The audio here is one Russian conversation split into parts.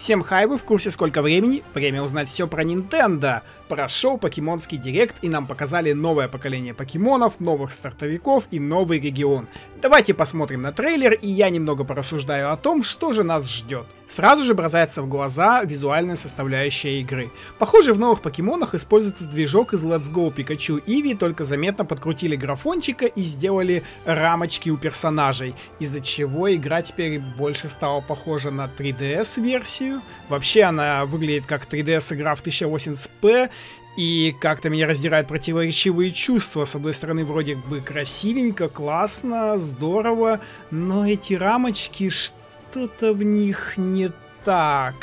Всем хай, вы в курсе сколько времени? Время узнать все про Nintendo. Прошел покемонский директ и нам показали новое поколение покемонов, новых стартовиков и новый регион. Давайте посмотрим на трейлер и я немного порассуждаю о том, что же нас ждет. Сразу же бросается в глаза визуальная составляющая игры. Похоже, в новых покемонах используется движок из Let's Go Pikachu Eevee, только заметно подкрутили графончика и сделали рамочки у персонажей, из-за чего игра теперь больше стала похожа на 3DS версию. Вообще она выглядит как 3DS игра в 1080p, и как-то меня раздирают противоречивые чувства. С одной стороны, вроде бы красивенько, классно, здорово, но эти рамочки, что-то в них не так.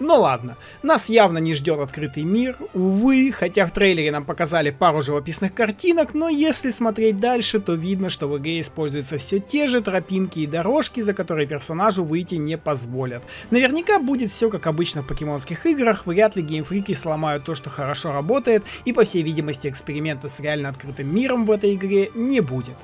Ну ладно, нас явно не ждет открытый мир, увы, хотя в трейлере нам показали пару живописных картинок, но если смотреть дальше, то видно, что в игре используются все те же тропинки и дорожки, за которые персонажу выйти не позволят. Наверняка будет все как обычно в покемонских играх, вряд ли геймфрики сломают то, что хорошо работает, и по всей видимости эксперимента с реально открытым миром в этой игре не будет.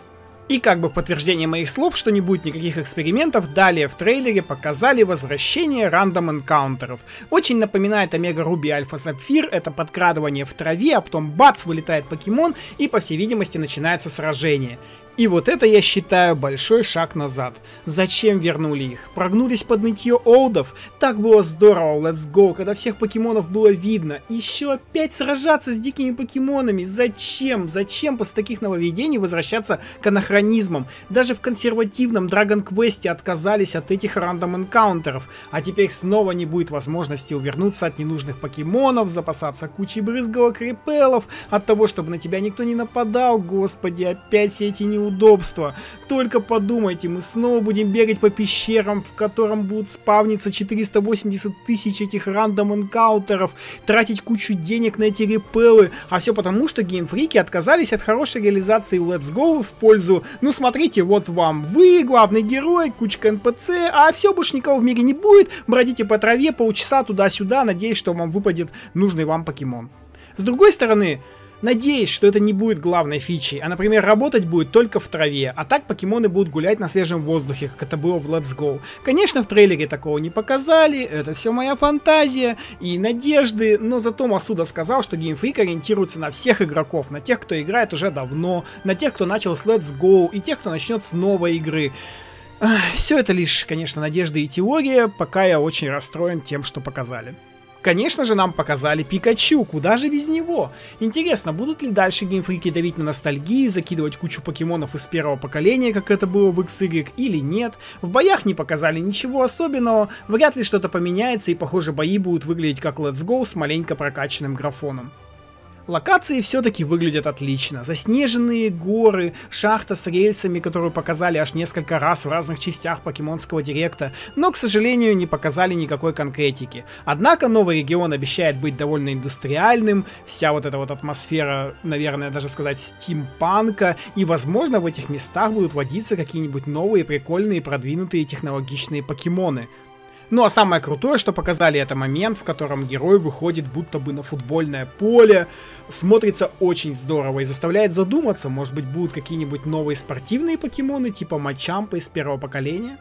И как бы в подтверждение моих слов, что не будет никаких экспериментов, далее в трейлере показали возвращение рандом энкаунтеров. Очень напоминает Омега Руби Альфа Сапфир, это подкрадывание в траве, а потом бац, вылетает покемон и по всей видимости начинается сражение. И вот это я считаю большой шаг назад. Зачем вернули их? Прогнулись под нытье олдов? Так было здорово в Let's Go, когда всех покемонов было видно. Еще опять сражаться с дикими покемонами? Зачем? Зачем после таких нововведений возвращаться к анахронизмам? Даже в консервативном Dragon Quest отказались от этих рандом энкаунтеров. А теперь снова не будет возможности увернуться от ненужных покемонов, запасаться кучей брызговых репелов, от того, чтобы на тебя никто не нападал. Господи, опять все эти неудобства удобства. Только подумайте, мы снова будем бегать по пещерам, в котором будут спавниться 480 тысяч этих рандом энкаунтеров, тратить кучу денег на эти репелы, а все потому, что геймфрики отказались от хорошей реализации Let's Go в пользу, ну смотрите, вот вам вы, главный герой, кучка НПЦ, а все, больше никого в мире не будет, бродите по траве полчаса туда-сюда, надеясь, что вам выпадет нужный вам покемон. С другой стороны, Надеюсь, что это не будет главной фичей, а, например, работать будет только в траве, а так покемоны будут гулять на свежем воздухе, как это было в Let's Go. Конечно, в трейлере такого не показали, это все моя фантазия и надежды, но зато Масуда сказал, что Game Freak ориентируется на всех игроков, на тех, кто играет уже давно, на тех, кто начал с Let's Go и тех, кто начнет с новой игры. Все это лишь, конечно, надежды и теория, пока я очень расстроен тем, что показали. Конечно же, нам показали Пикачу, куда же без него? Интересно, будут ли дальше геймфрики давить на ностальгию, закидывать кучу покемонов из первого поколения, как это было в XY, или нет? В боях не показали ничего особенного, вряд ли что-то поменяется, и похоже бои будут выглядеть как Let's Go с маленько прокачанным графоном. Локации все-таки выглядят отлично. Заснеженные горы, шахта с рельсами, которую показали аж несколько раз в разных частях покемонского директа, но, к сожалению, не показали никакой конкретики. Однако новый регион обещает быть довольно индустриальным, вся вот эта вот атмосфера, наверное, даже сказать, стимпанка, и, возможно, в этих местах будут водиться какие-нибудь новые, прикольные, продвинутые технологичные покемоны. Ну а самое крутое, что показали, это момент, в котором герой выходит будто бы на футбольное поле. Смотрится очень здорово и заставляет задуматься, может быть будут какие-нибудь новые спортивные покемоны, типа Мачампа из первого поколения.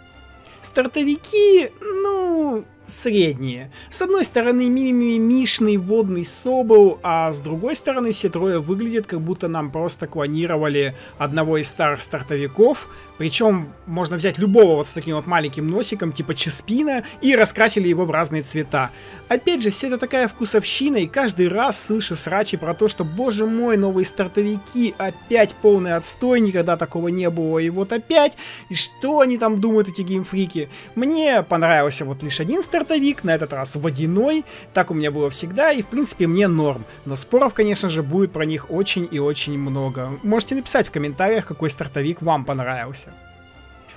Стартовики, ну, средние. С одной стороны мимимишный водный Собол, а с другой стороны все трое выглядят, как будто нам просто клонировали одного из старых стартовиков, причем можно взять любого вот с таким вот маленьким носиком, типа Чеспина, и раскрасили его в разные цвета. Опять же, все это такая вкусовщина, и каждый раз слышу срачи про то, что, боже мой, новые стартовики, опять полный отстой, никогда такого не было, и вот опять, и что они там думают, эти геймфрики? Мне понравился вот лишь один стартовик, стартовик, на этот раз водяной. Так у меня было всегда, и в принципе мне норм. Но споров, конечно же, будет про них очень и очень много. Можете написать в комментариях, какой стартовик вам понравился.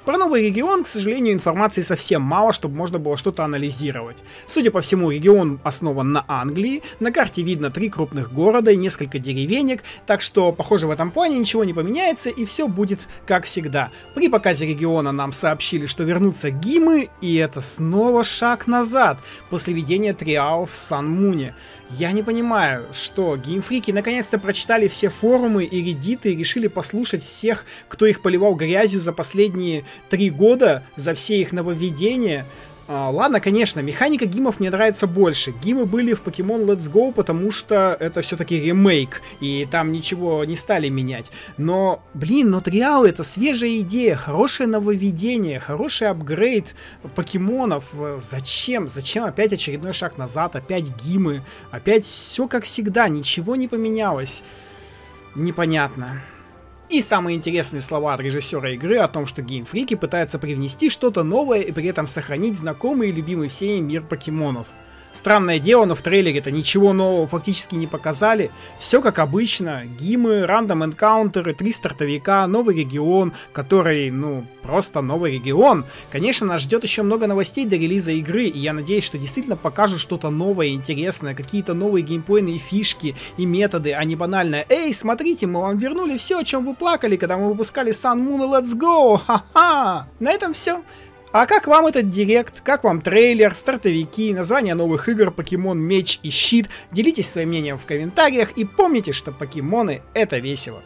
Про новый регион, к сожалению, информации совсем мало, чтобы можно было что-то анализировать. Судя по всему, регион основан на Англии, на карте видно три крупных города и несколько деревенек, так что, похоже, в этом плане ничего не поменяется и все будет как всегда. При показе региона нам сообщили, что вернутся гимы, и это снова шаг назад, после ведения триал в Сан-Муне. Я не понимаю, что геймфрики наконец-то прочитали все форумы и редиты и решили послушать всех, кто их поливал грязью за последние три года, за все их нововведения. А, ладно, конечно, механика гимов мне нравится больше. Гимы были в Pokemon Let's Go, потому что это все-таки ремейк, и там ничего не стали менять. Но, блин, Нотриал это свежая идея, хорошее нововведение, хороший апгрейд покемонов. Зачем? Зачем опять очередной шаг назад, опять гимы, опять все как всегда, ничего не поменялось. Непонятно. И самые интересные слова от режиссера игры о том, что геймфрики пытаются привнести что-то новое и при этом сохранить знакомый и любимый всеми мир покемонов. Странное дело, но в трейлере-то ничего нового фактически не показали. Все как обычно. Гимы, рандом энкаунтеры, три стартовика, новый регион, который, ну, просто новый регион. Конечно, нас ждет еще много новостей до релиза игры, и я надеюсь, что действительно покажут что-то новое, интересное, какие-то новые геймплейные фишки и методы, а не банальное «Эй, смотрите, мы вам вернули все, о чем вы плакали, когда мы выпускали Sun Moon и Let's Go! Ха-ха!» На этом все. А как вам этот директ? Как вам трейлер, стартовики, названия новых игр, покемон Меч и Щит? Делитесь своим мнением в комментариях и помните, что покемоны это весело.